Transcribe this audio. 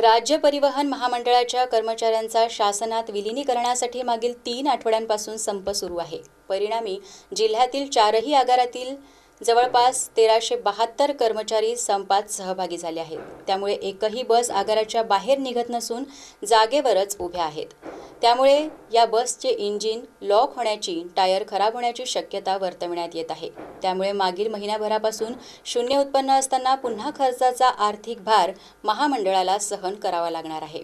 राज्य परिवहन महामंडळाच्या कर्मचाऱ्यांचा शासनात विलिनीकरणासाठी मागील तीन आठवड्यांपासून संप सुरू आहे. परिणामी जिल्ह्यातील चारही आगारातील जवळपास तेराशे बहात्तर कर्मचारी संपात सहभागी झाले आहेत. त्यामुळे एकही बस आगाराच्या बाहेर निघत नसून जागेवरच उभ्या आहेत. त्यामुळे या बसचे इंजिन लॉक होण्याची टायर खराब होण्याची शक्यता वर्तविण्यात येत आहे. त्यामुळे मागील महिन्याभरापासून शून्य उत्पन्न असताना पुन्हा खर्चाचा आर्थिक भार महामंडळाला सहन करावा लागणार आहे.